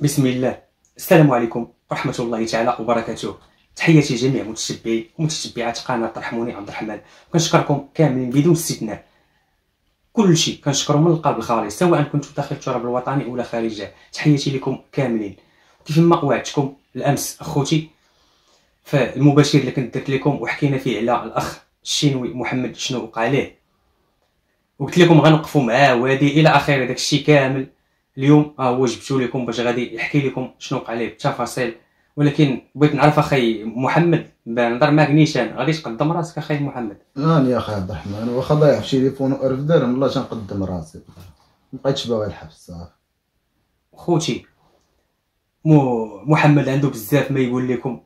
بسم الله. السلام عليكم ورحمة الله تعالى وبركاته. تحياتي جميع متشبعي ومتشبعات قناة رحموني عبد الرحمن. كنشكركم كاملين بدون استثناء. كل شيء كنشكرو من القلب الخالص سواء كنتم داخل التراب الوطني ولا خارجه. تحياتي لكم كاملين. كيف ما وعدتكم الأمس أخوتي؟ فالمباشر اللي كنت درت لكم وحكينا فيه على الأخ الشينوي محمد شنو وقع ليه وقلت لكم غنوقفوا معاه وهادي إلى آخره داك الشيء كامل. اليوم ها هو جبتو لكم باش غادي يحكي لكم شنو وقع ليه بالتفاصيل ولكن بغيت نعرف أخي محمد بنهضر معاك نيشان غادي تقدم راسك أخي محمد؟ راني يا أخي عبد الرحمن واخا ضايع في تليفون وقرف دار والله تنقدم راسي. مبقيتش باغي الحبس صافي. خوتي مو محمد عنده بزاف ما يقول لكم.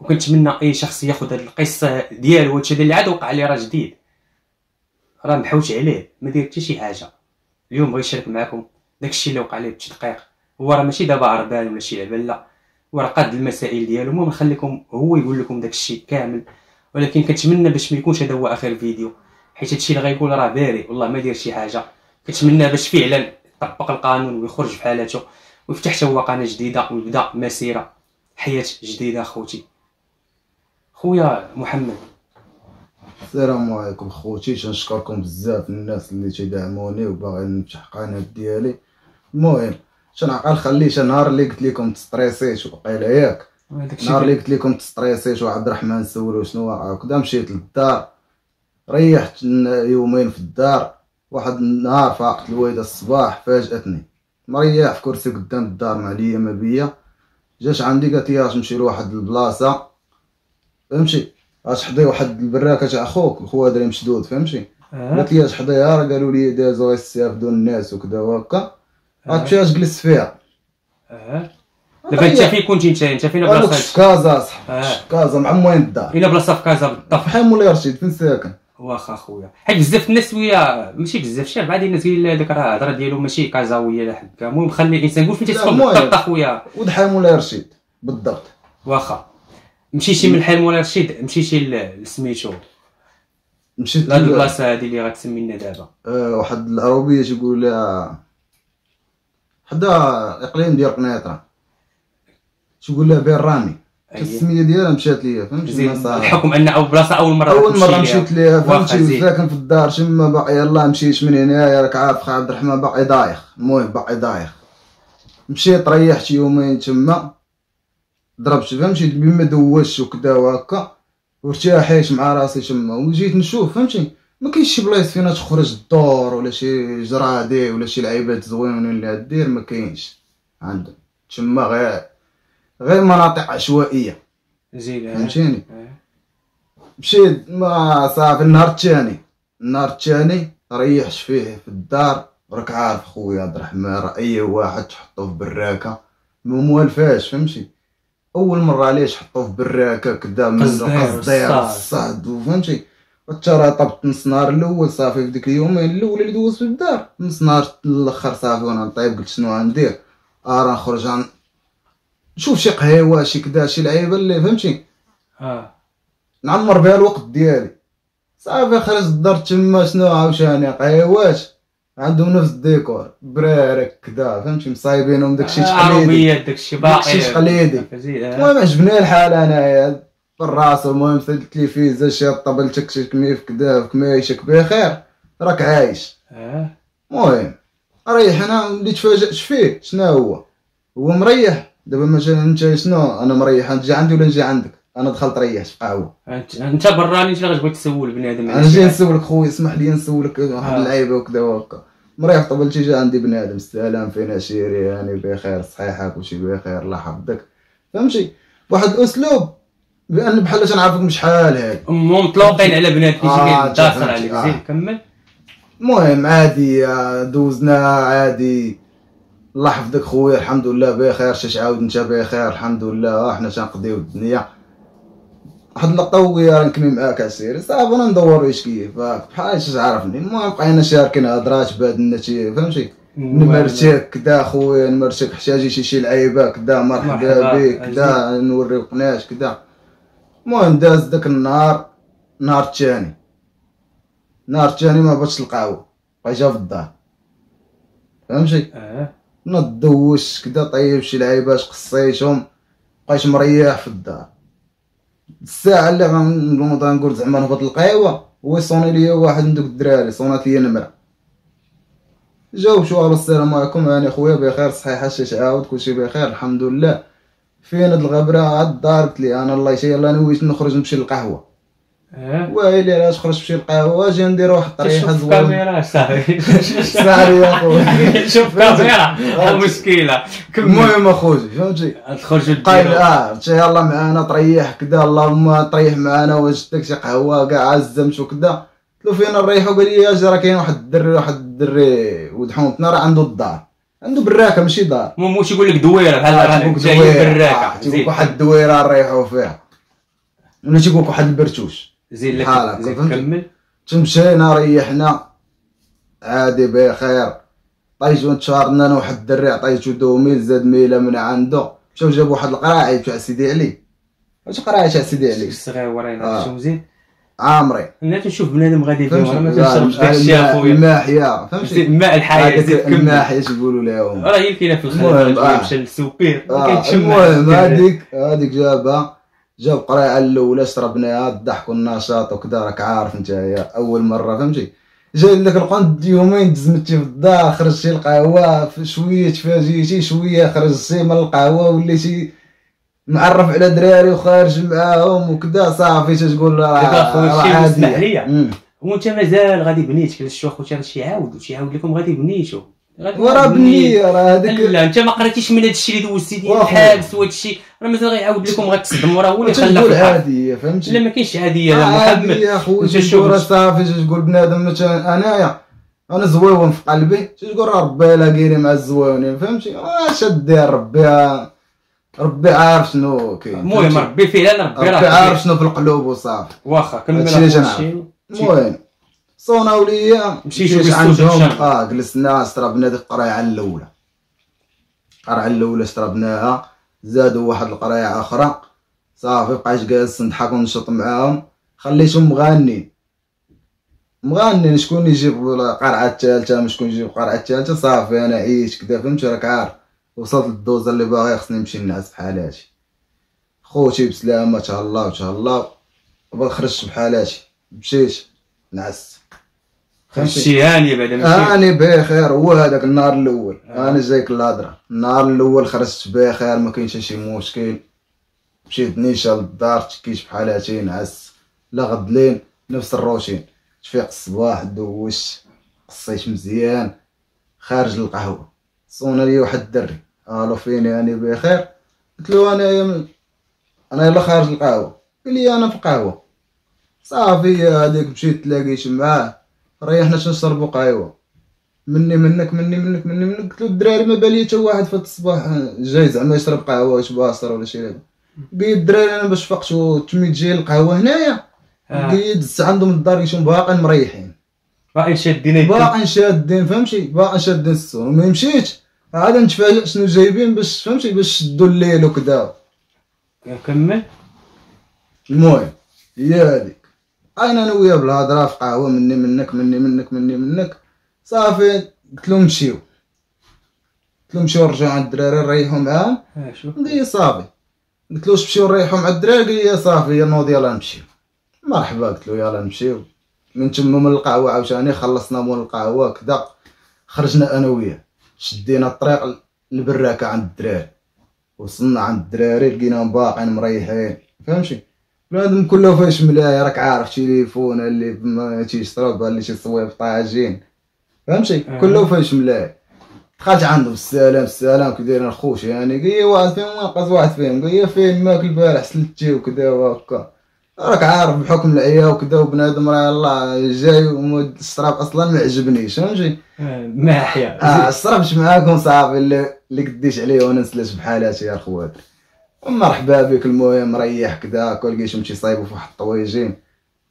وكنتمنى أي شخص ياخذ هاد القصة ديالو هادشي اللي عاد وقع لي راه جديد. راه محوت عليه ما دير حتى شي حاجة. اليوم بغيت نشارك معكم داكشي اللي وقع ليه بالتدقيق هو راه ماشي دابا هربان ولا شي لعبة لا. هو راه قاد المسائل ديالو. المهم نخليكم هو يقول لكم داكشي كامل. ولكن كنتمنى باش ما يكونش هذا هو آخر الفيديو حيت هادشي اللي غيقول راه باري والله ما دير شي حاجة. كنتمنى باش فعلا يطبق القانون ويخرج في حالته ويفتح حتى هو قناة جديدة ويبدأ مسيرة حياة جديدة خوتي خويا محمد. السلام عليكم خوتي تنشكركم بزاف الناس اللي تيدعموني وباغيين نفتح قناة ديالي. المهم شنعقل خليش نهار اللي قلت لكم تستريسيت وقيلا ياك نهار اللي قلت لكم تستريسيت وعبد الرحمن سولو شنو واقع وكذا مشيت للدار ريحت يومين في الدار واحد النهار فاقت الوالده الصباح فاجأتني. مريح في كرسي قدام الدار مع ليا ما بيا. جاش عندي قالت لي اش نمشي لواحد البلاصة. فهمتي؟ اش حضي واحد البراكه تاع خوك الخوادري مشدود فهمتي؟ آه. قالت لي اش حضيها قالوا لي دازو غيستافدوا الناس وكذا وهكا. هادشي اش جلست فيها آه دابا انت فين كنتي انت انت فين قالك في بلاصه كازا صاحبي. في كازا مع موين الدار إلى بلاصه في كازا بالضبط في مولاي رشيد فين ساكن واخا خويا حيت بزاف الناس ويا ماشي بزاف شي بعض الناس قال هذاك راه الهضره ديالو ماشي كازاويه لا حكا المهم خلي الانسان قول فين تسكن. بالضبط اخويا ودحا مولاي رشيد بالضبط واخا مشيتي من الحال مولا رشيد مشيتي لسميتو مشيت لهاد البلاصه هادي اللي غتسمي لنا دابا آه، واحد العروبيه تيقولوا لها حدا إقليم ديال قنيطرة. تقول لها بين رامي. السمية ديالها مشات ليا فهمتي. الحكم أن أول بلاصة أول مرة أول مرة. مشيت ليها فهمتي. ساكن في الدار تما باقي يلاه مشيت من هنايا راك عارف خا عبد الرحمن باقي دايخ المهم باقي دايخ مشيت ريحت يومين تما. ضربت فهمتي بما دوشت وكدا وهكا. وارتاحيت مع راسي تما. وجيت نشوف فهمتي ما كاينش شي بلايص فينا تخرج الدور ولا شي جرادي ولا شي لعيبات زوينين اللي دير ما كاينش. عندهم. تما غير غير مناطق عشوائية. زين آه. فهمتيني؟ آه. مشيت ما صافي النهار الثاني النهار الثاني ريحت فيه في الدار. راك عارف خويا عبد الرحمن راه أي واحد تحطو في براكة. ما موالفاش فهمتي؟ أول مرة علاش حطوه في براكة كدا من قصدير قصدير والصاد. الصاد وفهمتي حتى طبت نص نهار الأول صافي في ديك اليومين الأول اللي دوزت في الدار. نص نهار الأخر صافي وأنا نطيب قلت شنو غندير؟ راه نخرج نشوف شي قهيوة شي كدا شي لعيبة اللي فهمتي؟ آه. نعمر بها الوقت ديالي. صافي خرجت الدار تما شنو عاوشاني؟ قهيوات. عندهم نفس الديكور برارك كدا فهمتي؟ مصايبينهم داكشي آه، تقليدي. عربيات داكشي باقي. داكشي تقليدي. آه. المهم عجبني الحال أنايا. في الرأس المهم في التلفزه شي طبلتك شي كميف كدا كمايشك بخير. راك عايش. آه. المهم ريحنا اللي تفاجأت فيه شنو هو؟ هو مريح؟ دابا مثلا انت شنو؟ أنا مريح. انت جا عندي ولا نجي عندك؟ أنا دخلت ريحت في قهوه انت براني انت غتبغي تسول بنادم على أنا جاي. نسولك خويا اسمح لي نسولك واحد آه. اللعيبة وكذا وهكا مريح طبلتي جا عندي بنادم. السلام فين عشيري يعني بخير صحيحه كلشي بخير الله يحفظك. فهمتي؟ واحد الاسلوب بأن بحال تنعرفك من شحال هادي المهم مطلوقين على بنات آه، داخل عليك. آه. زين كمل. المهم عادي آه، دوزنا عادي. الله يحفظك خويا الحمد لله بخير. شاش عاود انت بخير الحمد لله. آه، حنا تنقضيو الدنيا. واحد اللقطة ويا نكمي معاك عسيري صافي أنا ندور إيش كيف. هاك بحال اش عرفني المهم بقينا شاركين هضرات بهاد شي فهمتي؟ نمرتك كدا خويا نمرتك حتاجي شي شي لعيبة كدا مرحبا مرحبا، بك كدا نوريو قناش كدا. المهم داز داك النهار النهار الثاني النهار الثاني ما بغاتش القهوه بقى جا في الدار. فهمتي؟ آه. نضوش كدا طيب شي لعيبات قصيتهم بقيت مريح في الدار. الساعة اللي غنقوم نقول زعما نهبط القهوة هو يصوني ليا واحد من دوك الدراري صونات ليا نمرة. جاوب شو السلام عليكم هاني خويا بخير صحيحة شي تعاود كلشي بخير الحمد لله. فين هاد الغبرة عاد الدار قلت لي. أنا الله يشي يلاه نويت نخرج نمشي للقهوة. آه ويلي علاش خرجت نمشي للقهوة أجي ندير واحد الطريحة شوف زوينة كاميرا صاحبي. خويا شوف كاميرا. مشكلة كمل المهم اخوتي فهمتي؟ تخرجوا قايل آه يلا معانا تريح كدا اللهم تريح معانا وجدتك شي قهوة كاع عزمت وكدا قلت له فين نريحو قال لي أجي راه كاين واحد الدري واحد الدري ولد حومتنا راه عنده الدار. عنده براكة ماشي دار مو موش يقول لك دويرة بحال. بالراكة. آه، تيقولك زيد واحد الدويره نريحو فيها ولا تيقولك واحد البرتوش زيد لك فهمتي؟ كمل. تمشينا ريحنا. عادي بخير. طيجو تشاركنا أنا واحد الدري عطيتو deux mille زاد mille من عنده. مشاو جابو واحد القراعي تاع سيدي علي واش قراعي تاع سيدي علي الصغير ورينا آه. شنو زيد عامري. أنا تنشوف بنادم غادي؟ وأنا ما تنشربش داكشي الماء- اخويا الماحيه فهمتي ماء الحياة الماحيه تيقولوا لهم. راه هي كاينة في الخدمه آه. مشى لل supermar- آه، المهم هذيك هذيك جابها جاب قراعه الأولى شربناها الضحك والنشاط وكذا راك عارف أنت هي أول مرة فهمتي؟ جاي لك القند يومين دزمتي في الدار خرجتي القهوة شوية تفاجئتي شوية خرجتي من القهوة وليتي معرف على دراري وخارج معاهم وكذا صافي تتقول راه. يسمح ليا. مم. وانت مازال غادي بنيت كلا شو اخوتي راه شي يعاود وشي يعاود لكم غادي بنيتو وراه. بنيه راه هذيك لا انت ما قريتيش من هذا الشيء اللي دوزتي ديال. الحبس وهذا الشيء راه مازال غيعاود لكم غتصدم راه هو اللي خلاك تقول. عادية فهمتي لا ما كاينش عادية لا عادي محمد انت تقول شوف راه صافي تقول بنادم مثلا أنايا أنا زويون في قلبي تقول راه ربي لاقيني مع الزويونين فهمتي اش دير ربي ربي عارف شنو كاين المهم؟ ربي فعلا ربي ربي عارف شنو في القلوب وصافي واخا كمل هادشي. المهم صوناو ليا مشيتو مشيت عندهم. آه جلسنا شربنا ديك القريعه الأولى. القرعه الأولى شربناها زادوا واحد القريعه أخرى صافي بقيت جالس نضحك ونشط معاهم. خليتهم مغانين. مغني شكون يجيب القرعه الثالثه شكون يجيب القرعه الثالثه صافي أنا عييت كدا فهمتي راك عارف؟ وصلت للدوزه اللي باغي خصني نمشي نعس بحالاتي خوتي بسلامة تهلاو تهلاو وبغيت خرجت بحالاتي مشيت نعس. شي هاني بعدا ماشي اني بخير. هو هذاك النهار الأول. آه. أنا جايك الهضره النهار الأول خرجت بخير ما كاينش شي مشكل. مشيت نيشان للدار تكيت بحالاتي نعس. لا غدلين نفس الروتين تفيق الصباح دوشت قصيت مزيان. خارج القهوه صونا لي واحد الدري ألو فيني أني بخير؟ قلت له أنا يم... أنا يلا خارج القهوة. قال لي أنا في القهوه صافي هذيك مشيت تلاقيت معاه ريحنا تنشربوا قهوة. مني منك مني منك مني منك. قلت له الدراري ما بالي حتى واحد في الصباح. جاي زعما يشرب قهوة واش باصر ولا شي. لعبه قال الدراري أنا باش فقت وتميت جاي القهوة هنايا. آه. قال دزت عندهم الدار يشوفوا باقي مريحين. باقي شادين. باقي شادين فهمتي؟ باقي شادين السون. وملي مشيت عاد نتفاجئ شنو جايبين باش فهمتي باش شدوا الليل وكذا كمل. المهم هي هذيك. اين أنا وياه بالهضرة في قهوة مني منك مني منك مني منك. صافي قلت لهم مشيو. قلت لهم مشيو رجعوا عند الدراري نريحوا معاهم آه، شوف قال لي صافي. قلت له مشيو نريحوا مع الدراري؟ قال لي صافي يا نوض يلا نمشيو مرحبا قلت له يلا نمشيو من تما من القهوة عاوتاني خلصنا مول القهوة كدا. خرجنا أنا وياه. شدينا الطريق البراكه عند الدراري. وصلنا عند الدراري لقيناهم باقيين مريحين. فهمتي؟ بنادم كله فاش ملاي راك عارف تليفون اللي ما تيشرب اللي تيصويب طاجين. فهمتي؟ آه. كله فاش ملاي دخلت عندهم السلام السلام كي دايرين خوش يعني قال واحد فيهم ناقص واحد فيهم قال فين ماك البارح سلتي وكذا وهكا. راك عارف بحكم العيا وكذا وبنادم راه يلاه جاي والشراب أصلا ما عجبنيش فهمتي آه، ماحيه آه شربت معاكم صافي اللي اللي قديش عليه وأنا نسلت بحالاتي يا الخوات مرحبا بك المهم مريح كدا كل لقيتهم تيصايبوا في واحد الطويجين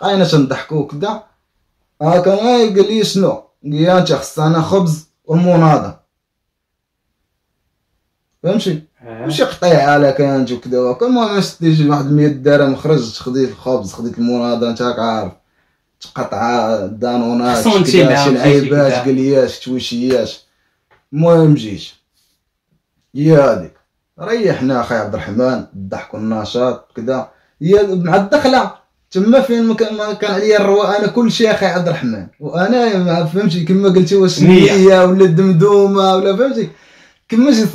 بقينا تنضحكوا كدا ها كان آه، قال لي شنو؟ قال أنت خصنا خبز والمناضه فهمتي ماشي قطيعه لا كانت وكذا. وهكا المهم شديت واحد 100 درهم خرجت خديت الخبز خديت المناضه أنت راك عارف. قطعة دانونات شي لعيبات. قلياش تويشيات المهم جيت هي هذيك ريحنا أخي عبد الرحمن الضحك والنشاط كذا هي مع الدخلة. تما فين ما كان عليا الرواء أنا كل شيء أخي عبد الرحمن. وأنا ما فهمتي كما قلتي واش. نية. ولا دمدومه ولا فهمتي. كما شي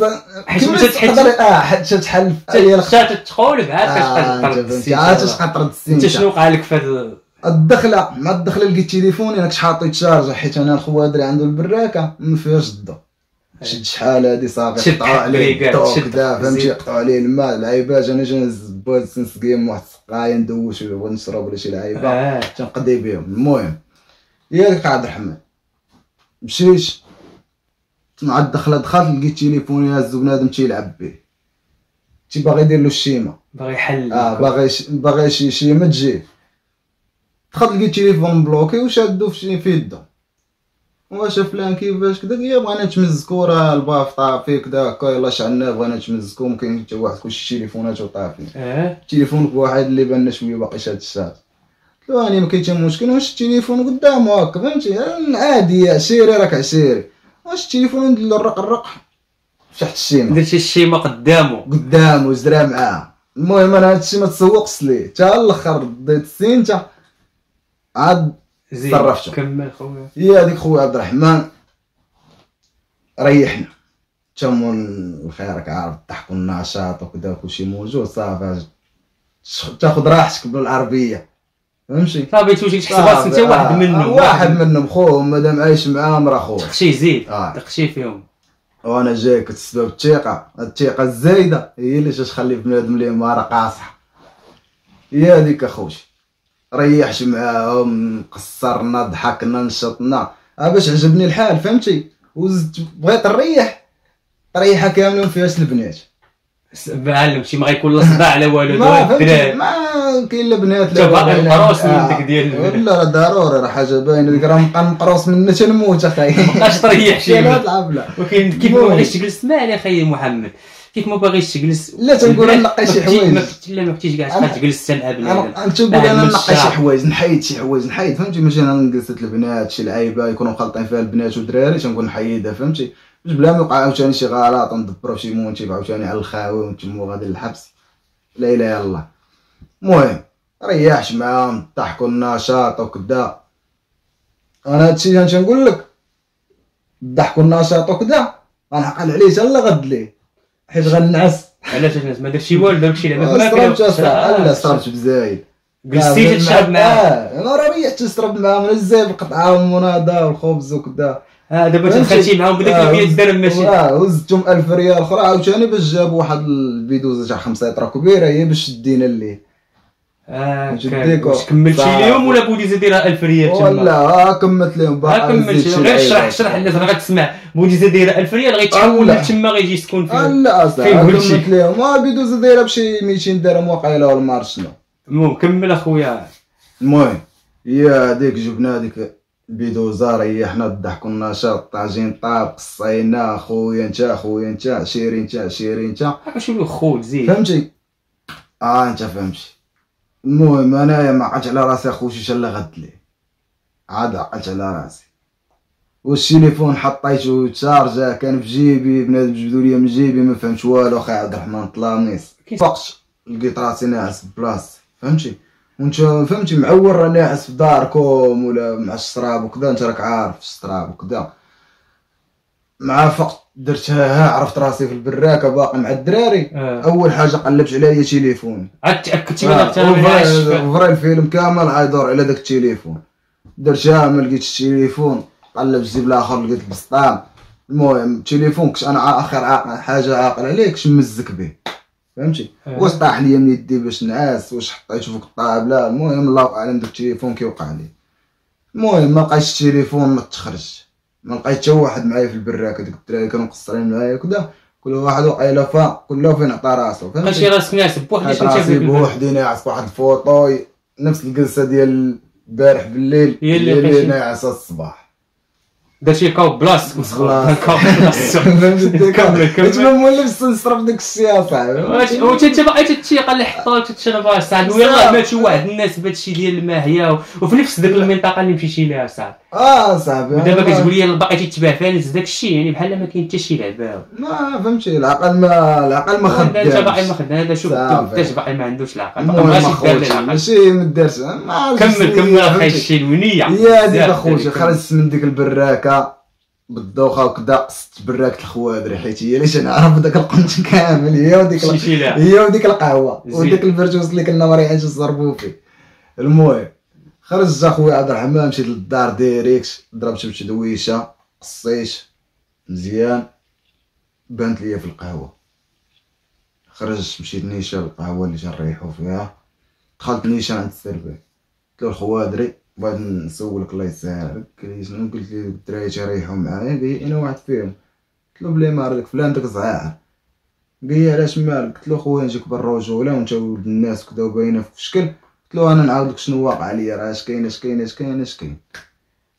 حيت كما مشات حيت- تقدر آه حيت تحل حتى تتقولب عاد آه، فهمتي عاد اش قطرد السين انت شنو وقع لك في هاد الدخلة مع الدخلة لقيت تليفوني أنا كنت حاطو يتشارج حيت أنا الخوا دري عنده البراكه ما فيهاش الضو شد شحال هادي صافي قطعوا عليه الضو كدا فهمتي. قطعوا عليه الماء العيبات. أنا جا نزبوت سنسقيم واحد السقايه ندوش ولا نشرب ولا شي لعيبة. تنقضي بهم المهم يا لك عبد الرحمن مشيت. مع الدخله دخلت لقيت تليفوني هازو بنادم تيلعب به. تي باغي يدير له ال schéma باغي يحل. آه باغي ش- باغي شي شي ما تجي دخلت لقيت تليفون bloqué وشادو في في يدو واش فلان كيفاش كدا يا بغينا نتمزكو راه ال baffe طافي كدا هكا يلا شعلنا بغينا نتمزكو ممكن حتى واحد كلشي تليفونات طافي آه تليفونك بواحد اللي بان شوية باقي شاد الشات قلت له راني ما كاين حتى مشكل واش التليفون قدامه هكا فهمتي؟ عادي عشيري راك عشيري. واش التليفون الرق الرق تحت الشيمه درتي الشيمه قدامه. قدامه زرا معاه. المهم أنا هادشي ما تسوقش ليه تا الأخر ضيت السين تا عاد زين صرفتو. كمل خويا. هي هذيك خويا عبد الرحمن ريحنا. تمو الخير راك عارف الضحك والنشاط وكذا كلشي موجود صافي. تاخذ راحتك بالعربية. فهمتي؟ صافي توجي تحسب أنت واحد آه، منهم. واحد منهم خوه مادام عايش معاهم راه خوه تقشي زيد آه. تقشي فيهم. وأنا جاي كنت سبب الثقة. الثقة الزايدة هي اللي تخلي بنادم اللي ما راه قاصح. هي هذيك اخوتي ريحت معاهم قصرنا ضحكنا نشطنا. ها باش عجبني الحال فهمتي؟ وزدت بغيت نريح. ريحة كاملة ما فيهاش البنات. معلم شي ما غيكون لا صداع لا والو الدراري ما كاين لا بنات تا باقي والو. مقروس من آه. ديك ديال. ولا راه ضروري راه حاجة باينة ديك راه نبقى مقروس من تنموت أخي مابقاش تريح شي لا ما. تلعب لا ولكن كيف ما. بغيتش تجلس اسمعني أخي محمد كيف ما باغيش تجلس لا تنقول نلقي شي حوايج. لا ما بتيش كاع تجلس بنادم أنا بعد أنا نقي شي. حوايج نحيد شي حوايج نحيد فهمتي ماشي أنا نجلس البنات شي لعيبة يكونوا مخلطين فيها البنات والدراري تنقول نحيدها فهمتي باش بلا ما يوقع عاوتاني شي غلط وندبروا شي مونتيف عاوتاني على الخاوي ونتمو غادي للحبس. لا إله إلا الله. المهم ريحش معاهم ضحكوا النشاط وكدا أنا هادشي اللي تنقول لك؟ الضحك والنشاط وكدا غنعقل عليه حتى لغد ليه حيت غنعس. علاش الناس ما درتي والو داك الشيء لعبك ما اصاحبي لا صربت بزايد. جلستي تشرب معاه. آه أنا راه ريحت نشرب معاهم إزاي بالقطعه والمناضه والخبز وكذا آه دابا فهمتي؟ تدخلتي معاهم بداك آه، 100 وز- درهم ماشي. آه وزدتهم 1000 ريال أخرى. عاوتاني باش جابوا واحد البيدوزه تاع 5 لتر كبيرة هي باش شدينا الليل آه. واش كملتي. اليوم ولا بودي دايره 1000 ريال؟ تما ولا آه كملت لهم باقي كملتي غير شرح. شرح الناس راه غتسمع بوديزه دايره 1000 ريال غيتحول تما غيجي يسكن آه، فيه لا اصاحبي فين؟ كملت لهم آه البيدوزه دايره بشي 200 درهم واقيلا ولا ما عرفت شنو المهم كمل أخويا. المهم هي هذيك جبنا هذيك البيدوزا ريحنا الضحك والنشاط. طاجين طاب قصينا خويا انت خويا انت شيري انت شيري انت هاكا شنو خوت زيد فهمتي؟ آه أنت فهمتي. المهم انايا ما عقلت على راسي اخوتي شا اللي غد لي عاد عقلت على راسي. والتليفون حطيته تشارجا كان في جيبي بنادم جبدو ليا من جيبي ما فهمتش والو أخي عبد الرحمن طلاميس. كيف- فقت لقيت راسي ناعس بلاصتي فهمتي؟ وانت فهمتي معور راه ناعس في داركم ولا مع الشراب وكذا أنت راك عارف الشراب وكذا. مع فقت درتها ها عرفت راسي في البراكه باقي مع الدراري. آه. أول حاجة قلبت عليا تليفون. عاد تاكدتي آه، وفرا الفيلم كامل عيدور على داك التليفون. درتها ما لقيتش التليفون قلبت الجيب الآخر لقيت البسطام. المهم التليفون كنت أنا آخر عاقل حاجة عاقل عليه كنت ممزك به؟ فهمتي؟ آه. واش طاح ليا من يدي باش نعاس واش حطيته فوق الطابلة؟ المهم الله أعلم داك التليفون كيوقع لي. المهم ما لقيتش التليفون ما تخرج ما لقيت حتى واحد معايا في البراكه ديك الدراري كانوا مقصرين معايا كدا كل واحد وقيله فا كل فين عطى راسو فهمتي؟ شي راسك ناعس بوحدي راسي بوحدي ناعس واحد الفوطو نفس الجلسة ديال البارح بالليل. هي اللي هي اللي درتي كاو بلاصتك مسخوط كاو بلاصتك كمل كمل كمل مولف نصرف ديك السياسة واش انت باغي تتيق اللي حطوا تتشرب صاحبي ويلاه ماتوا واحد الناس بهذا الشيء ديال الماهيه و- وفي نفس ديك المنطقة اللي مشيتي ليها صاحبي آه صاحبي ودابا كتقول لي باقي تتباع فانس داك الشيء يعني بحال ما كاين حتى شي لعبه ما فهمتي العقل ما العقل ما انت باقي ما خدامش خدام هذا شوف. داش باقي ما عندوش العقل ماشي ما دارش كمل كمل أخي؟ الشيء الونيه هذيك بزاف اخوتي. خرجت من ديك البراكه بالدوخة وكذا قصت براكه الخوادري حيت هي اللي نعرف داك القنت كامل؟ هي وديك هي وديك القهوة. وديك الفرجوس اللي كنا مريحين نصرفو فيه المهم خرجت اخويا عبد الرحمن مشيت للدار direct ضربت بشي دويشة قصيت مزيان بانت ليا في القهوة. خرجت مشيت نيشان القهوة اللي تنريحو فيها. دخلت نيشان عند السرباي. قلت له الخوادري بغيت نسولك الله يسهل لي شنو قلت لي؟ الدراري تيريحو معايا. قال إنا واحد فيهم. قلت له بلي ما هذاك فلان داك زعاع قال لي علاش مالك؟ قلت له خويا نجيك بالرجوله وانت ولد الناس كدا وباينة في شكل قلت له أنا نعاود لك شنو واقع ليا؟ راه اش كاين اش كاين اش كاين اش كاين؟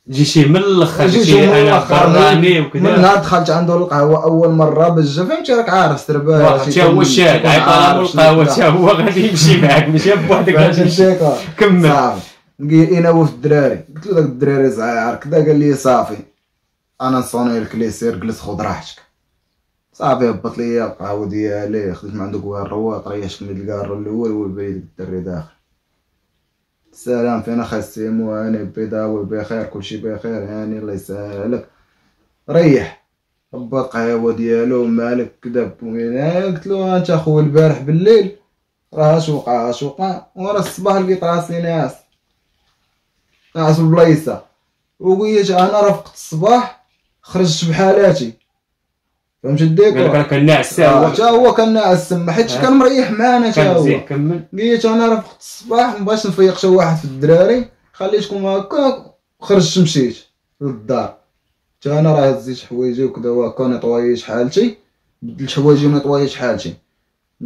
تجي شي من الأخر جيت شي من أنا الآخر، براني من وكذا. نهار دخلت عنده القهوة أول مرة بالجا فهمتي؟ راك عارف سربال واحد تا هو الشاهد عيط له القهوة تا هو غادي يمشي معاك ماشي بوحدك غادي يمشي. كمل. صافي لقي أنا وفد الدراري قلت له داك الدراري زعير كدا قال لي صافي. أنا نصوني لك لي سير جلس خذ راحتك. صافي هبط ليا القهوة ديالي خديت من عندك وين الرواق ريحت من الكار الأول والبيت الدري داخل. سلام فينا خا السيمو هاني بيضاوي بخير كلشي بخير هاني الله يسهلك. ريح. هبط قهوه ديالو مالك بوينه قلت له أنت اخويا البارح بالليل؟ راه اش وقع. اش وقع ورا الصباح لقيت راسي ناعس ناعس ببلايصه وقيت أنا رفقت الصباح خرجت بحالاتي. فهمت قال لك الديكور كان ناعس آه، هو كان ناعس تما حيت. كان مريح معانا كان هو. كمل. قيت أنا رفقت الصباح مبغيتش نفيق شي واحد في الدراري. خليتكم هكا خرجت مشيت للدار. تا أنا راه هزيت حوايجي وكذا وهكا نطويت حالتي. بدلت حوايجي ونطويت حالتي.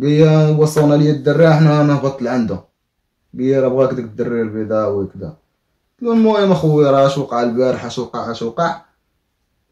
قيا وصلنا لي الدري حنا لعندو قيا راه بغاك داك الدري البيضاوي كذا قلت له المهم اخويا راه اش وقع البارح اش وقع اش وقع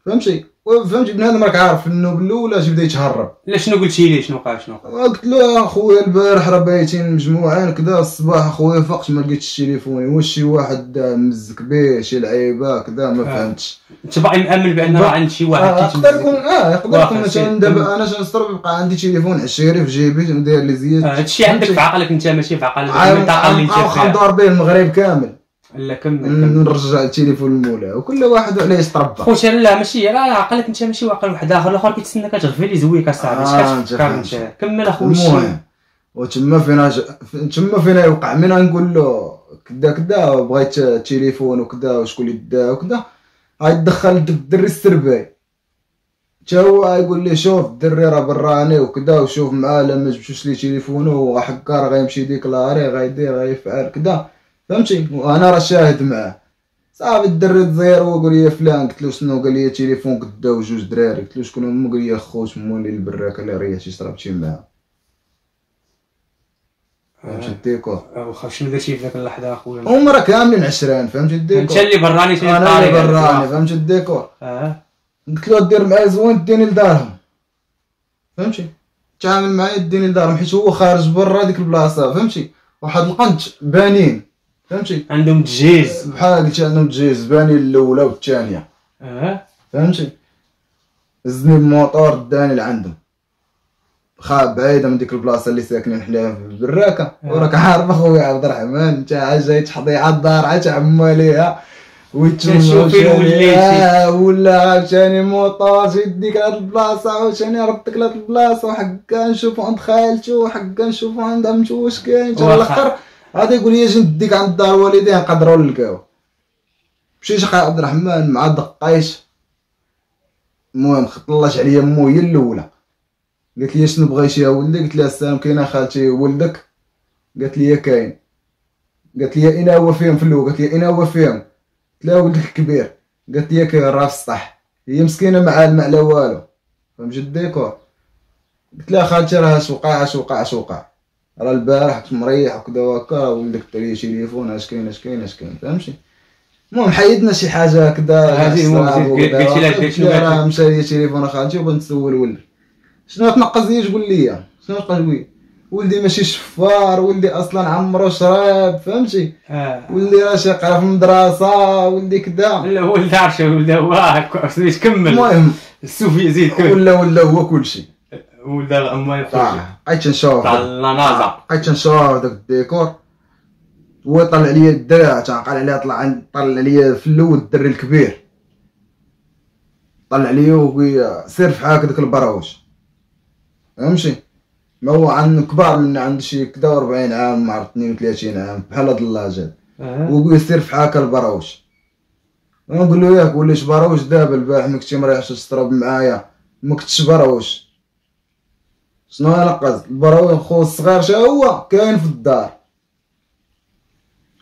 فهمتي؟ فهمتي؟ بنادم راك عارف انه بالأولى اش بدا يتهرب. لا شنو قلتي لي شنو وقع؟ شنو وقع؟ قلت له اخويا البارح راه بايتين مجموعين كذا الصباح اخويا فقت ما لقيتش تليفوني واش شي واحد مزك به شي لعيبة كذا ما آه. فهمتش. أنت باقي مأمن بأن راه عند شي آه، واحد يقدر يكون آه يقدر يكون مثلا دابا أنا تنصرف يبقى عندي تليفون عشيري في جيبي ندير لي زياد هذا الشيء عندك في عقلك أنت ماشي في عقل المنطقة اللي انت فيها. ندور به المغرب كامل. لا كمل نرجع التليفون لمولاه وكل واحد عليه يتربى. خوتي لا ماشي لا عقلك انت ماشي واقع واحد آخر الآخر كيتسنى كتغفل لي زويك اصاحبي آه، اش انت كتفكر. انت كمل اخويا المهم وتما فينا ج... تما فينا يوقع. من نقول له كدا كدا بغيت التليفون وكدا وشكون اللي دا وكدا. غيدخل داك الدري السرباي تا هو يقول لي شوف الدري راه براني وكدا وشوف معاه لا ما جبتوش لي تليفونه وهكا راه غيمشي déclarer غيدير غيفعل كدا. فهمتي؟ وأنا راه شاهد معاه. صافي الدري تزير وقال لي فلان قلت له شنو؟ قال لي تليفون كدا وجوج دراري. قلت له شكون؟ هما قال لي خوت مولي البراكه اللي ريحتي شربتي معاه. فهمتي الديكور؟ آه، واخا شنو درتي في ذاك اللحظة أخويا؟ هما راه كاملين عشران فهمتي انت الديكور اللي براني شي أنا اللي براني فهمتي الديكور؟ آه. قلت له دير معايا زوين ديني لدارهم. فهمتي؟ تعامل معايا ديني لدارهم حيت هو خارج برا ديك البلاصة فهمتي؟ واحد القنت بانين فهمتي؟ عندهم تجهيز بحال قلت عندهم تجهيز باني الأولى والثانية. أه؟ فهمتي؟ زني بموطور داني لعندهم. خا بعيدة من ديك البلاصة اللي ساكنين حنايا في البراكة آه. وراك عارف أخويا عبد الرحمن انت عاد جاي تحضي على الدار عاد تعمى ليها ويتشوفوا شوف فين وليتي. آه ولا عاوتاني موطور يديك لهاد البلاصة عاوتاني ردك لهاد البلاصة وحقا نشوفو عند خالتو وحقا نشوفو عند عمتو واش كاين؟ تا. الأخر غادي يقول لي أجي نديك عند دار والديه نقدروا نلقاو مشيت خا عبد الرحمن مع دقيت المهم طلعت عليا مو هي الأولى. قالت لي شنو بغيتي يا ولدي قلت لها السلام كاين خالتي ولدك؟ قالت لي كاين. قالت لي إنا هو فيهم في الأول؟ قالت لي إنا هو فيهم قلت لها ولدك كبير. قالت لي كاين راه في السطح هي مسكينة ما عالمه على والو فهمت الديكور قلت لها خالتي راه اش وقع اش وقع اش وقع راه البارح كنت مريح وكذا وهكا ولدك دار لي تليفون اش كاين اش كاين اش كاين فهمتي؟ المهم حيدنا شي حاجة هكذا هذه زيد قلت قالت راه مشى لي تليفون خالتي وبغيت نسول ولدي شنو تنقص لي تقول لي شنو تقول لي ولدي ماشي شفار ولدي أصلا عمرو شراب فهمتي؟ آه. ولدي راه شاقع في المدرسة ولدي كدا لا هو اللي عرف ولا هو كمل؟ المهم. السوفي زيد كمل. ولا ولا هو كلشي ولد الأمة صح بقيت نشوف تاع النازا بقيت نشوف داك الديكور هو طلع ليا الدرع تعقل عليها طلع عند طلع ليا في الأول الدري الكبير. طلع ليا وقال سير في هكذاك البراوش. فهمتي؟ ما هو عن كبار من عنده شي كدا 40 عام مع 32 عام بحال هاد اللاجات آه. وقول سير في هكا البراوش. نقول له ياك وليش براوش دابا البارح ما كنتي مريحش تشرب معايا. ما كنتش براوش. شنو قصد البراوي خو الصغير شا هو كاين في الدار.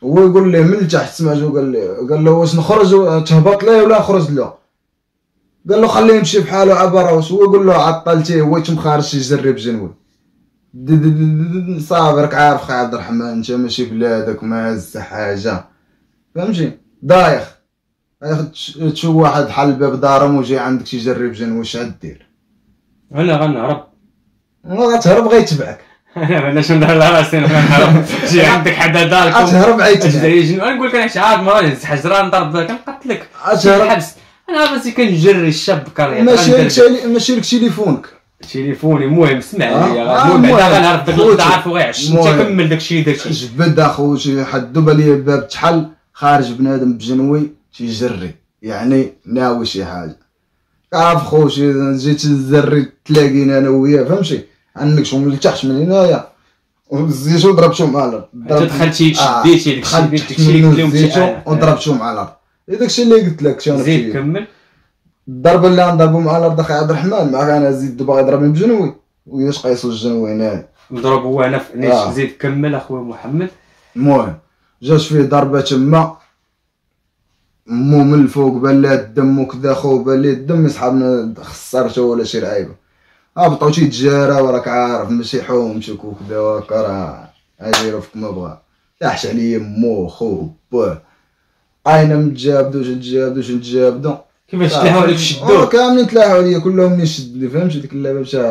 هو يقول ليه من التحت سمعتو؟ قال لي قال له واش نخرج؟ تهبط ليه ولا خرج له. قال له خليه يمشي بحاله على براوش. هو يقول له عطلتيه هو يتم خارج يجرب جنوي. راك عارف خي عبد الرحمن انت ماشي بلادك ما هز حاجة. فهمتي؟ دايخ. دايخ تش- تشوف واحد حل باب دارهم وجاي عندك تيجرب جنوي اش غدير أنا غنهرب غتهرب غيتبعك أنا علاش ندير على راسي أنا غنهرب جي عندك حدا دارك غتهرب غيتبعك اجري جنو أنا نقول لك أنا عارف مرة حجره نضرب كنقتلك الحبس أنا راسي كنجري الشاب كاري ماشي ماشي لك تليفونك تليفوني المهم اسمع آه، لي بعدا. غنعرف داك. اللي عارف انت. كمل داكشي اللي درتي جبد اخوتي حد دوبا ليا الباب تحل. خارج بنادم بجنوي تيجري يعني ناوي شي حاجة. عارف خوتي جيت تزري تلاقينا أنا وياه فهمتي عندك شو من التحت من هنايا وزيتو ضربتو مع الأرض. دخلتي آه، شديتي داكشي داكشي أنا وضربتو مع الأرض. داكشي اللي قلت لك شنو زيد كمل. الضربه اللي غنضربو مع الأرض أخي عبد الرحمن معك أنا زيد باغي يضربني بجنوي. وياش قيسو الجنوي هنايا؟ نضرب هو أنا في آه. زيد كمل أخويا محمد. المهم جات فيه ضربة تما. مو من الفوق بان لها الدم وكذا خو بان ليه الدم يسحبنا خسرته ولا شي لعيبة هبطو تيتجارى وراك عارف ماشي حومتك وكذا وهكا راه اجيرو فيك ما بغا تحش عليا مو خو باه قاينا متجابدو تجابدو تجابدو كيفاش تلاحوا عليك آه، شدوك؟ كاملين تلاحوا عليا كلهم اللي شدني فهمتي ديك اللعبة؟ مشى.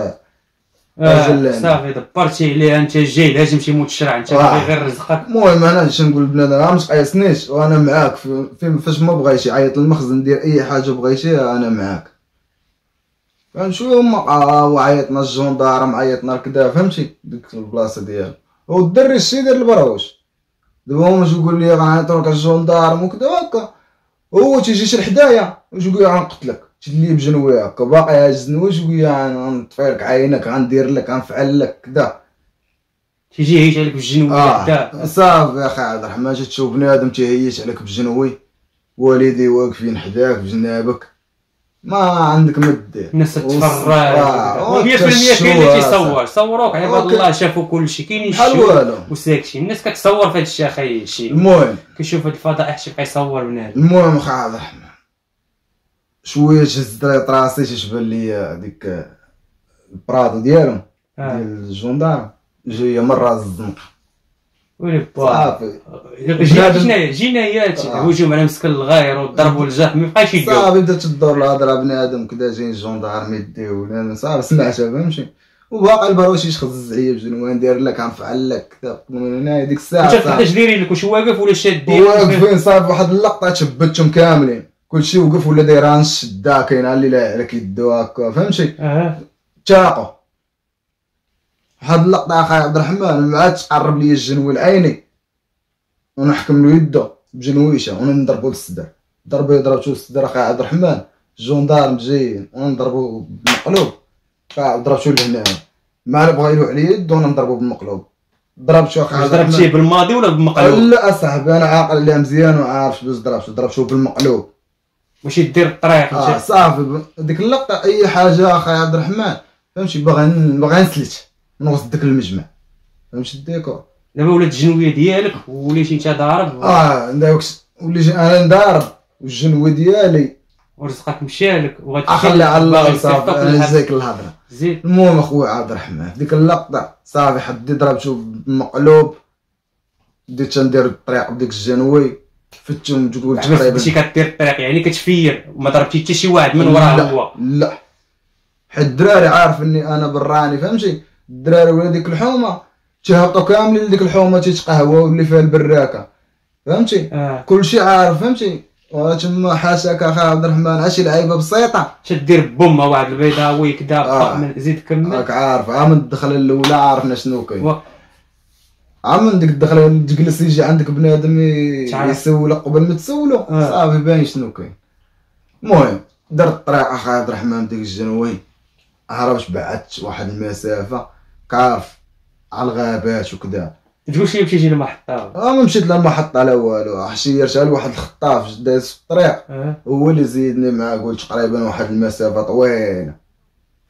آه،. صافي دبرتي عليها أنت جاي لازم شي موت الشرع أنت آه. باغي غير رزقك. المهم أنا هادشي نقول لبنادم؟ راه ما تقيسنيش. وأنا معاك. فاش ما بغيتي عيط للمخزن دير أي حاجة بغيتيها أنا معاك. فنشوف ما وعيطنا الجندارم عيطنا كدا فهمتي؟ ديك البلاصة ديالو والدري اش دار البراوش دابا هو مش يقول لي غنعيطوا لك الجندارم وكدا هكا. هو تيجي شي لحدايا واش يقول لي غنقتلك؟ تيجي ليا بجنوي هكا. باقي واش يقول لي غنطفي لك عينك غندير لك غنفعل لك كدا. تيجي يهيت عليك بالجنوي آه. حتى صافي أخي عبد الرحمن تشوف بنادم تيهيت عليك بجنوي والدي واقفين حداك بجنابك. ما عندك ما دير الناس تتفرج آه، 100% كاين اللي تيصور. صوروك عباد OK. الله شافوا كل شيء كاينين بحال الشيوخ والو. وساكتين الناس كتصور في هذا الشيء أخي شي. المهم. كيشوف هاد الفضائح شي بقى يصور بنادم. المهم أخي عبد الرحمن. شوية هزت راسي تيشبه لي ديك البرادو ديالهم آه. ديال الجندار جاية مرة الزنقه صافي. جنا- جنا- جنايات. الهجوم على مسكن الغير والضرب والجرح ما يبقاش يدوي صافي بدات تدور الهضرة بنادم كدا جايين الجندارم يديو أنا صافي سمعتها فهمتي وباقي البروش يخزز عليا بجنوان ندير لك؟ غنفعل لك. كدا من هنا ديك الساعة انت. فحداش دايرين لك واش واقف ولا شادين واقفين صافي؟ واحد اللقطة تشبتهم كاملين. كلشي وقف ولا دايران الشده كاينة اللي لا على كيدو هكا فهمتي؟ تاقوا واحد اللقطة أخي عبد الرحمن عاد تقرب لي الجنوي لعيني ونحكم له يدو بجنويشة وأنا نضربو للصدر. ضربه ضربتو للصدر أخي عبد الرحمن. الجندارم جايين وأنا نضربو بالمقلوب ضربتو لهنا ما بغا يلوح عليا يدو وأنا نضربو بالمقلوب ضربتو الرحمن؟ ضربتيه بالماضي ولا بالمقلوب؟ لا اصاحبي أنا عاقل عليها مزيان وعارف باش ضربتو ضربتو بالمقلوب. واش يدير الطريق؟ آه صافي. ديك اللقطة أي حاجة أخي عبد الرحمن. فهمتي؟ باغي باغي نسلت نغص ديك المجمع. فهمتي الديكور؟ دابا ولات الجنوية ديالك وليتي انت ضارب آه داك ولي جي- أنا ندارب والجنوي ديالي. ورزقك مشالك وغادي أخلي على الله صافي. نجيك الهضرة. زيد. المهم أخويا عبد الرحمن في ديك اللقطة صافي حدي ضربتو بالمقلوب بديت ندير الطريق بديك الجنوي. فتهم تقول تقريبا. شي كدير الطريق يعني كتفير. وما ضربتي حتى شي واحد من وراه هو. لا. حيت الدراري عارف اني أنا براني فهمتي؟ الدراري ولا ديك الحومة تيهبطوا كاملين لديك الحومة تيتقهوى واللي فيها البراكة. فهمتي؟ آه. كلشي عارف فهمتي؟ وتما حاشاك اخا عبد الرحمن عشي لعيبه بسيطة. تدير بومة واحد البيضاوي كدا آه. زيد كمل. راك عارف عام الدخله الأولى عارفنا شنو كاين. و- عام من ديك الدخله تجلس يجي عندك بنادم. يسولك قبل ما تسولو. آه. صافي باين شنو كاين. المهم درت الطريق اخا عبد الرحمن ديك الجنوي. عرفت بعدت واحد المسافة. كعرف على الغابات وكذا تقول شي تيجي للمحطه آه ما مشيت للمحطة لا والو. حشيرت على واحد الخطاف داز في الطريق. أه. هو اللي زيدني معاه قلت تقريبا واحد المسافة طويلة.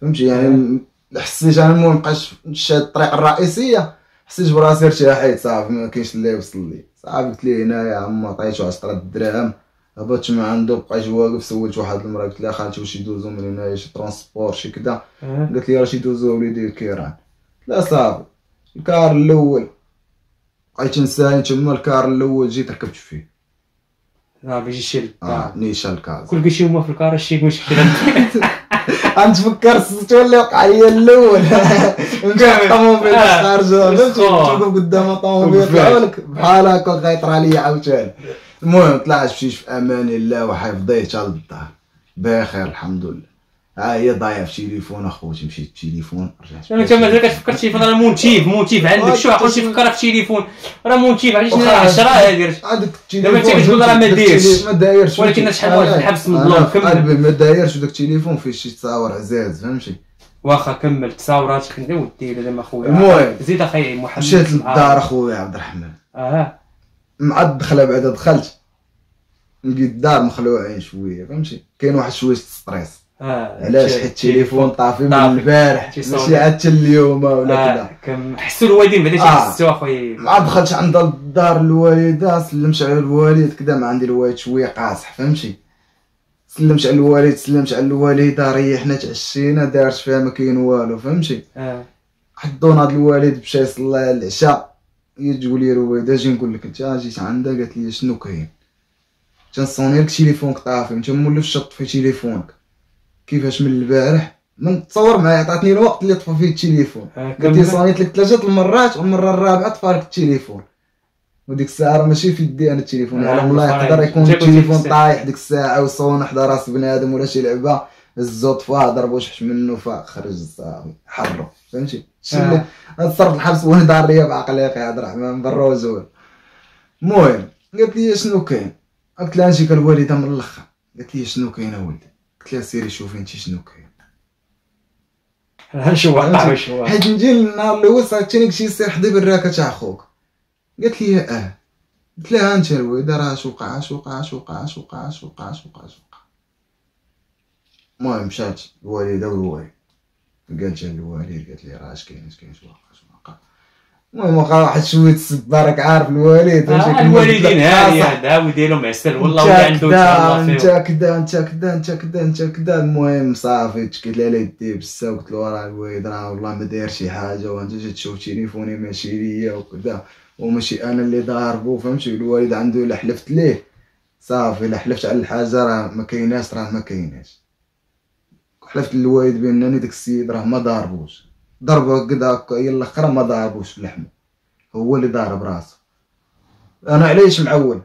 فهمتي؟ يعني م- حسيت أنا المهم مبقاش مشيت الطريق الرئيسية. حسيت براسي ارتاحيت صافي ما كاينش اللي يوصل لي. صافي قلت ليه هنايا عم عطيتو 10 دراهم. هبطت ما عنده بقيت واقف سولت واحد المرا قلت لها خالتي واش يدوزو من هنايا شي transport شي كدا. أه. قالت لي راه شي دوزو وليدي الكيران. لا صافي الكار الأول. بقيت نساي تما الكار الأول جيت ركبت فيه؟ آه بيجي شي آه نيشان الكار. كل شي هما في الكار شي مشكل غنتفكر السيتو اللي وقع لي الأول. مشى الطوموبيل. خارجه. توقف قدام الطوموبيل بحال هكا غيطرى عليا عاوتاني المهم طلعت مشيت في أمان الله وحفظيت على الدار بخير الحمد لله. ها هي ضايع في تليفون اخوتي مشيت التليفون رجعت انت مازال كتفكر في تليفون راه مونتيف مونتيف عندك. شو عقلت تفكر في تليفون. راه مونتيف علاش وخا- 10 هادي هذاك دابا انت كتقول راه ما دايرش. ما دايرش ولكن؟ شحال واحد أنا- الحبس من أنا الظلم، في كمل. ما دايرش وداك التليفون فيه شي تصاور عزاز فهمتي؟ واخا كمل تصاوراتك انت ودي زعما خويا. المهم. زيد أخي محمد. مشيت. للدار أخويا عبد الرحمن. آه. مع الدخله بعدا دخلت. لقيت الدار مخلوعين شوية فهمتي؟ كاين واحد شوية stress. علاش حيت التليفون طافي من. البارح. ماشي عاد حتى اليوم ولا آه، كذا. كم حسوا الوالدين بعدا آه. تيحسوا أخويا. مع دخلت عند الدار الوالده سلمت على الوالد كذا ما عندي الوالد شوية قاصح فهمتي؟ سلمت على الوالد سلمت على الوالده ريحنا تعشينا دارت فيها ما كاين والو فهمتي؟ آه. حضونا هاد الوالد مشى يصلي العشاء تقول لي رويدة أجي نقول لك انت جيت عندها قالت لي شنو كاين؟ تنصوني لك تليفونك طافي انت مولف شط في تليفونك. كيفاش من البارح من تصور معايا عطاتني الوقت اللي طفى فيه التليفون. آه، قالت لي. صونيت لك ثلاثة المرات والمرة الرابعة طفى التليفون. وديك الساعة راه ماشي في يدي أنا التليفون آه، يعني والله. يقدر يكون التليفون. طايح ديك الساعة وصون حدا راس بنادم ولا شي لعبة. هزو طفاه ضربو شحش منه فخرج صافي حرو فهمتي؟ شي اللي صرت الحبس وأنا دار ليا بعقلي يا أخي عبد الرحمن برا وزول. المهم قالت لي شنو كاين؟ قلت لها نجيك الوالده من الأخر. قالت لي شنو كاين اولدي قلت لها سيري شوفي انت شنو كاين. هو حيت نجي النهار الأول صاحبتي شي سير حدا براكه تاع خوك. قالت لي آه. قلت لها انت الوالده راه اش وقع اش وقع اش وقع اش وقع اش وقع اش وقع اش وقع. المهم مشات الوالده والوالد. قالت لها الوالد قالت لي راه اش كاين اش كاين اش وقع. المهم وقع واحد شوية السبه راك عارف الوالد؟ آه، الوالدين صح. هذا وديالهم عسل والله ولي عنده انت كدا انت كدا انت كدا انت كدا المهم صافي تشكيت لي على يدي بسا وقلت له راه الوالد راه والله ما داير شي حاجة وأنت جيت تشوف تليفوني ماشي ليا وكذا وماشي أنا اللي ضاربو فهمتي؟ الوالد عنده الا حلفت ليه؟ صافي الا حلفت على الحاجة راه ما كايناش راه ما كايناش. حلفت للوالد بأنني داك السيد راه ما ضاربوش. ضربه هكا هي الآخر ما ضاربوش في لحمه هو اللي ضارب راسه. أنا علاش معول؟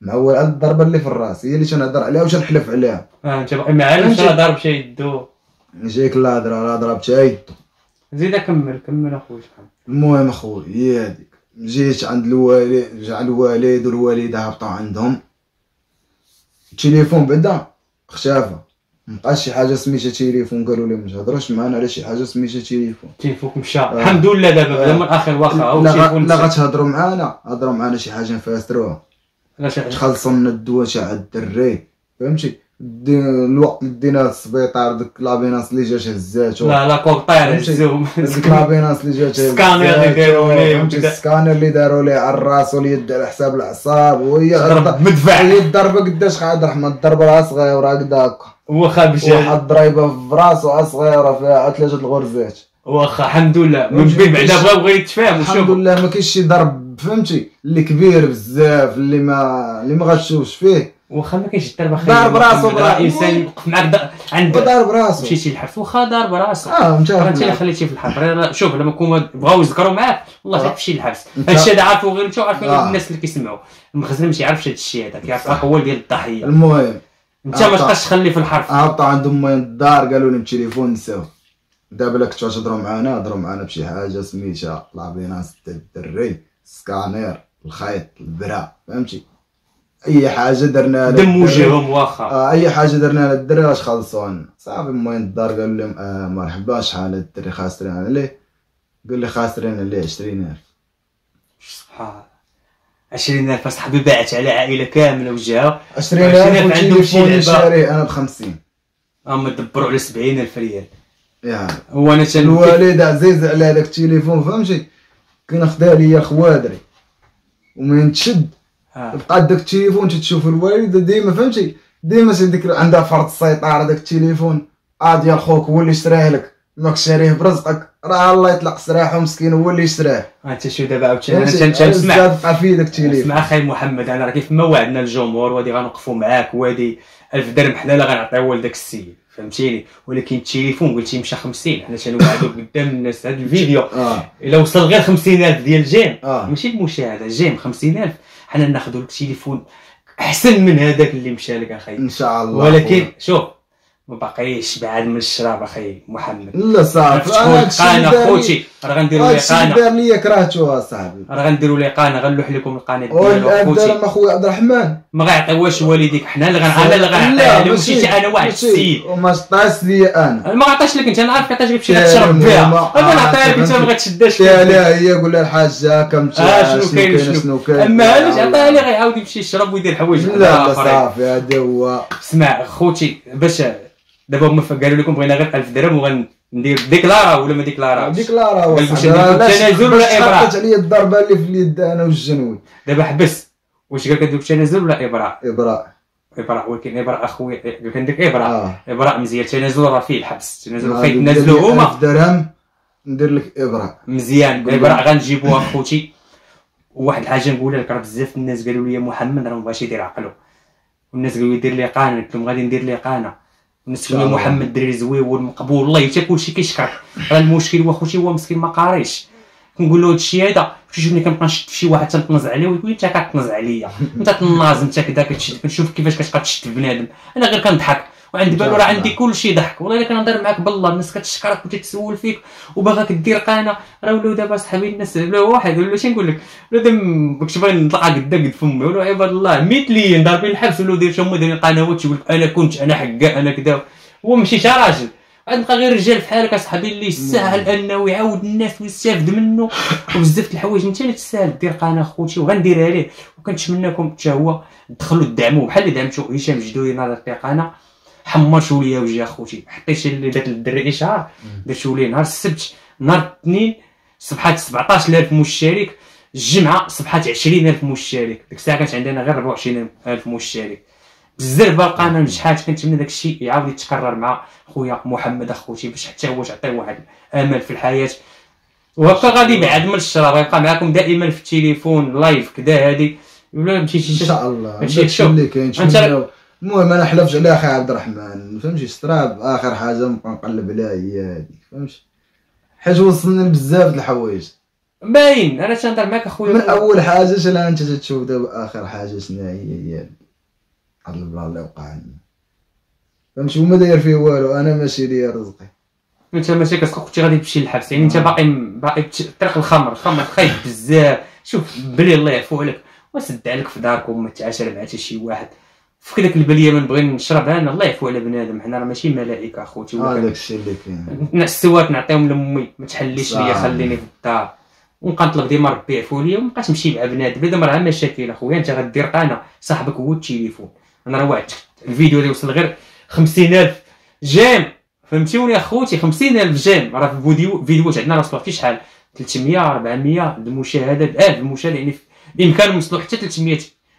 معول على الضربه اللي في الراس. هي اللي تنهضر عليها وش نحلف عليها. آه انت باقي ما فهمتي؟ راه ضارب شي يدو جايك الهضره راه ضربت يدو زيد كمل كمل اخويا شحال المهم اخويا هي هذيك جيت عند الوالد جا الوالد والوالده هبطوا عندهم. التليفون بعدا؟ اختفى مبقاش شي حاجة سميتها تليفون قالوا لي ما تهضروش معانا على شي حاجة سميتها تليفون تيفوك مشى الحمد لله دابا بدا من الآخر واخا أو لا تيفون لا غتهضروا معانا هضروا معانا شي حاجة نفاسروها. تخلصوا لنا الدواء تاع الدري فهمتي؟ الوقت اللي دينا للسبيطار ديك لابيناس اللي جات هزاتو لا لا فهمتي؟ هزوم ديك لابيناس اللي جات سكانر اللي داروا ليه. السكانر اللي داروا ليه على الراس واليد على حساب الأعصاب. وهي مدفع. هي الضربة قداش عبد الرحمن الضربة راه صغيرة هكذا هكا خاب الجهل واحد ضريبة في راسو صغيرة فيها ثلاثة الغرزات واخا الحمد لله. من بعد بعدا بغاو غير يتفاهموا الحمد لله ما كاينش شي ضرب فهمتي؟ اللي كبير بزاف اللي ما اللي ما غاتشوفش فيه. واخا ما كاينش الضرب أخي ضرب راسو راه برا- انسان يوقف معاك عند وضارب راسو مشيتي للحبس واخا ضارب راسو آه انت انت اللي خليتيه في الحبس. راه شوف لما كون بغاو يذكروا معاك والله آه. تمشي للحبس هادشي هذا عارفو غير انت وعارفين آه. الناس اللي كيسمعوا المخزن ماشي عارفش هاد الشيء هذا كيعرف. الاقوال ديال الضحية. المهم. انت ما. تبقاش تخلي في الحرف. هبطوا عندهم الدار قالوا لي بالتليفون نساو. دابا الا كنتو تهضروا معانا؟ هضروا معانا بشي حاجة سميتها لابيناس الدري سكانير الخيط البرا فهمتي؟ أي حاجة درنا دم وجههم وأخا. آه أي حاجة درنا للدري واش خلصوا لنا صافي مين الدار قالوا لهم آه مرحبا شحال الدري خاسرين عليه؟ قال لي خاسرين عليه 20000 سبحان الله. 20000 اصاحبي باعت على عائلة كاملة وجهها 20000 عندهم شي. شاريه أنا ب 50 اما دبروا على 70000 ريال. يا. هو أنا تن الوالد عزيز على هذاك التليفون فهمتي؟ كان خدا ليا خوادري ومن تشد. آه. بقى داك التليفون تتشوف الوالده ديما فهمتي؟ ديما شي ديك عندها فرط السيطرة داك التليفون. آه ديال خوك هو اللي شراه لك. ماك شاريه برزقك. راه الله يطلق سراحه مسكين هو اللي شراه انت شو دابا عاوتاني؟ أنا تنسمع بقى فيه داك التليفون. اسمع أخي محمد أنا راه كيف ما وعدنا الجمهور وادي غنوقفوا معاك وادي ألف درهم حلاله غنعطيوه لذاك السيد. فهمتيني؟ ولكن التليفون قلتي مشى 50 حنا تنوعدوا قدام الناس هذا الفيديو. آه. إلا وصل غير 50000 ديال j'aime. آه. ماشي المشاهده j'aime 50000 حنا ناخذوا لك تليفون أحسن من هذاك اللي مشى لك أخي. إن شاء الله ولكن شوف ما باقيش بعد من الشراب أخي محمد. لا صافي قانا لي- خوتي راه غنديروا لي قانا. دار ليا كرهتو صاحبي. راه غنديروا لي قانا غنلوح لكم القناة ديالو خوتي. دار أخويا عبد الرحمن. ما غيعطيوهاش والديك حنا اللي غن أنا اللي غنعطيها ماشي أنا واحد السيد. وما طاس ليا أنا. ما عطاش لك أنت أنا عارف عطاش لك شي يا تشرب. بها. أنا آه، نعطيها لك أنت ما يا لا هي قول لها الحاجة كم آه شنو كاين شنو أما علاش عطاها لي غيعاود يمشي يشرب ويدير حوايج لا لا صافي هذا هو. اسمع خوتي باش دابا هما قالوا لكم بغينا غير 1000 درهم وغندير ديكلارا ولا ما ديكلاراش ديكلارا قال واش تنازل ولا باش إبراء؟ حطيت عليا الضربة اللي في اليد أنا والجنوي دابا حبس. واش قال لك ندير تنازل ولا ابراء ابراء ابراء ولكن ابراء أخويا. قال ندير ابراء آه. ابراء مزيان. تنازل راه فيه الحبس؟ تنازل آه، خايف تنازلوا هما. 1000 درهم ندير لك ابراء مزيان. ابراء. غنجيبوها خوتي وواحد الحاجة نقولها لك راه بزاف الناس قالوا لي محمد راه مبغاش يدير عقله والناس قالوا لي دير لي قانة. قلت لهم غادي ندير لي قانة. الله. محمد دري زويون مقبول والله حتى كلشي كيشكرك راه المشكل هو خوتي هو مسكين ما قاريش. كنقول له هادشي هذا كيشوفني كنبقى نشد في شي واحد تنطنز عليه ويقول لي أنت كتطنز عليا. أنت طناز أنت كذا كتشد. كنشوف كيفاش كتبقى تشد بنادم. أنا غير كنضحك. وعندي بالو راه عندي كلشي ضحك. والله الا كنهضر معاك بالله الناس كتشكرك وتتسول فيك وباغاك دير قناه راه ولاو دابا صحابي الناس ولاو واحد ولا شنو نقول لك ولا دابا كنت باغي نطلع قدا قد فمي ولاو عباد الله مثليين ضاربين الحبس ولاو داير هما دايرين قنوات تيقول لك أنا كنت أنا حقا أنا كذا. هو ماشي شي راجل. عاد بقى غير رجال بحالك اصاحبي اللي يستاهل أنه يعاود الناس ويستافد منه. وبزاف د الحوايج أنت اللي تستاهل دير قناه خوتي وغنديرها ليه وكنتمناكم حتى هو تدخلوا تدعموه. بحال اللي دعمتو هشام جدوي نهار القناه حمر شوية وجهي اخوتي حطيت اللي دات للدري اشهار درتو ليه نهار السبت نهار الاثنين صبحات 17000 مشترك الجمعة صبحات 20000 مشترك. ديك الساعة كانت عندنا غير 24000 مشترك. بزاف القناه نجحات كنتمنى داك الشيء يعاود يتكرر مع خويا محمد أخوتي باش حتى هو تعطيه واحد أمل في الحياة. وهكا غادي بعد من الشراب غيبقى معكم دائما في التليفون لايف كذا هادي. ولا مشيتي إن شاء الله. ماشي داكشي شوف. المهم أنا حلفت على أخي عبد الرحمن. فهمتي ستراب آخر حاجة نبقى نقلب عليها هي هذيك فهمتي حيت وصلنا لبزاف د الحوايج. باين. أنا تنهضر معاك أخويا؟ من أول حاجة شلا أنت تشوف دابا آخر حاجة شنو هي هي هاد البلا اللي وقع عندنا فهمتي وما داير فيه والو. أنا ماشي ليا رزقي. أنت ماشي كتلقى كنتي غادي تمشي للحبس. يعني أنت باقي باقي بت- طريق الخمر. الخمر خايب بزاف. شوف بلي الله يعفو عليك. وسد عليك في دارك وما تعاشر مع حتى شي واحد. في داك البلية ما نبغي نشربها أنا الله يعفو على بنادم. حنا راه ماشي ملائكة أخوتي كان- الشيء اللي كاين. السوات نعطيهم لأمي ما تحليش ليا. خليني في الدار. ونبقى نطلب ديما ربي يعفو ليا ومابقاش نمشي مع بنادم. بنادم راه مشاكل أخويا. أنت غدير قناه صاحبك هو التليفون. أنا راه وعدتك الفيديو اللي وصل غير 50000 j'aime. فهمتوني أخوتي؟ 50000 j'aime. راه في الفيديو فيديوهات عندنا راه وصلوا حتى شحال؟ 300 400 المشاهدات 1000 المشاهده يعني بإمكانهم يوصلوا حتى 300 ان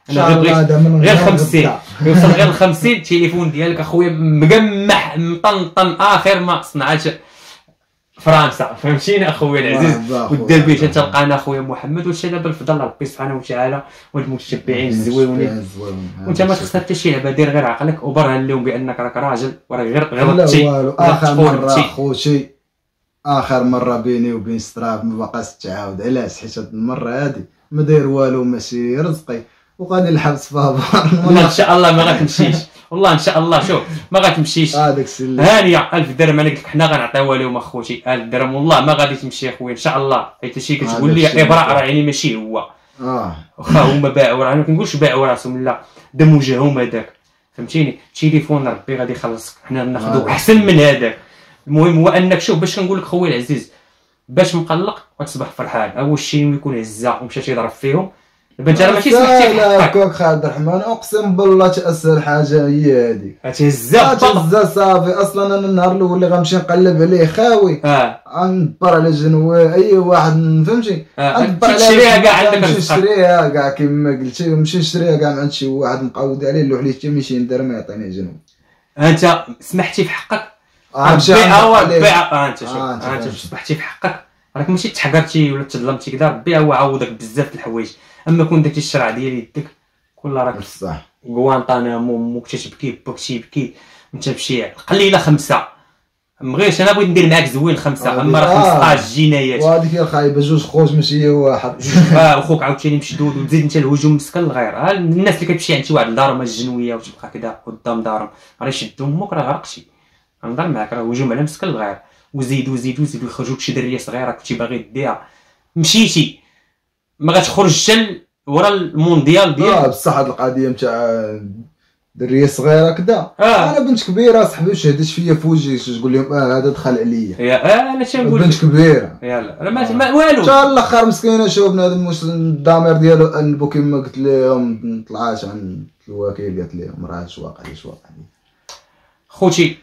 أنا غير بغيت غير غير 50 غدا. يوصل غير ل 50 التليفون ديالك أخويا مقمح مطنطن. اخر ما صنعت فرنسا. فهمتيني أخويا العزيز؟ مرحبا أخويا. والدربيش تلقانا أخويا محمد وانت دابا الفضل ربي سبحانه وتعالى والمتتبعين الزويونين الزويونين. وانت ما تخسر حتى شي لعبه دير غير عقلك. وبرهن لهم بأنك راك راجل وراه غير غلطتي آخر مرة. خوتي آخر مرة بيني وبين ستراف ما بقاش تعاود. علاش؟ حيت هاد المرة هادي. ما داير والو ماشي رزقي. وغادي الحبس بابا لا إن شاء الله ما غتمشيش. والله إن شاء الله شوف ما غتمشيش. هذاك السي اللي هانيه 1000 درهم أنا قلت لك حنا غنعطيوها لهم أخوتي 1000 درهم. والله ما غادي تمشي أخويا إن شاء الله. حيت شي كتقول هذا لي إبراء راه يعني ماشي هو. آه. واخا هما باعوا راه. ما كنقولش باعوا راسهم لا. دم وجههم هذاك فهمتيني؟ تليفون ربي غادي يخلصك حنا ناخذو هذا. أحسن من هذاك. المهم هو أنك شوف باش كنقول لك خويا العزيز باش مقلق وتصبح فرحان. أول شيء يكون هزا ومشى يضرب فيهم. انت راه ماشي سمحتي لا كوك خالد الرحمن أقسم بالله تاسهل حاجة هي هذيك تهزا تهزا صافي. أصلا أنا النهار الأول اللي غنمشي نقلب عليه خاوي. آه. غندبر على جنوي أي واحد فهمتي؟ آه. غندبر على تشريها كاع عندك نمشي نشريها كاع كيما قلتي نمشي نشريها كاع من عند شي واحد مقود عليه. نلوح ليه حتى 200 درهم يعطيني جنوب أنت سمحتي في حقك؟ آه، مشى بيعها عندك عليه. وبيعها أنت شوف. آه، أنت فهمت. سمحتي في حقك. راك ماشي تحقرتي ولا تظلمتي كذا ربي هو عوضك بزاف د الحوايج. أما كون داك الشرع ديال يدك كل راك بصح. غوانطانامو أمك تتبكي باك تيبكي أنت بشي قليلة خمسة. مغيرش أنا بغيت ندير معاك زوين خمسة أما راه آه. 15 جنايات وهذيك هي الخايبة جوج خوت ماشي هي واحد. آه وخوك عاوتاني مشدود وتزيد أنت الهجوم مسكن الغير ها الناس اللي كتمشي عند شي واحد دارهم الجنويه وتبقى كذا قدام دارهم. راه يشدوا أمك راه غرقتي غنهضر معاك راه هجوم على مسكن الغير وزيد وزيد وزيد ويخرجوك شي درية صغيرة كنتي باغي ديها مشيتي ما غتخرج حتى ورا المونديال آه ديال بصح هاد القضية نتاع درية صغيرة كدا. آه. أنا بنت كبيرة صاحبي شهدت فيا في وجهي تقول لهم؟ آه هذا دخل عليا. يا آه أنا تنقول بنت كبيرة. يلا راه ما ما- والو. حتى الآخر مسكينة شوف بنادم واش الضمير ديالو انبو كيما قلت لهم طلعات عند الوكيل قالت لهم راه اش واقع اش واقع. خوتي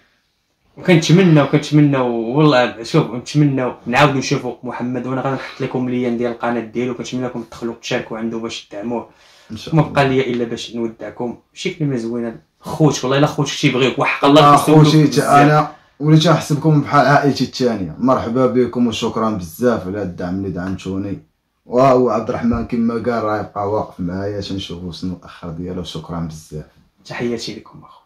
وكنتمنى وكنتمنى والله شوف نتمنى نعاودوا نشوفوا محمد وأنا غنحط لكم اللين ديال القناة ديالو كنتمنى لكم تدخلوا تشاركوا عنده باش تدعموه. ما بقى لي إلا باش نودعكم. شي كلمه زوينة. خوت والله إلا خوتك تيبغيوك وحق الله كيسولوك خوتي. أنا وليت نحسبكم بحال عائلتي الثانية مرحبا بكم وشكرا بزاف على الدعم اللي دعمتوني. وهو عبد الرحمن كما قال راه يبقى واقف معايا تنشوفوا شنو الأخر ديالو. شكرا بزاف. تحياتي لكم اخوتي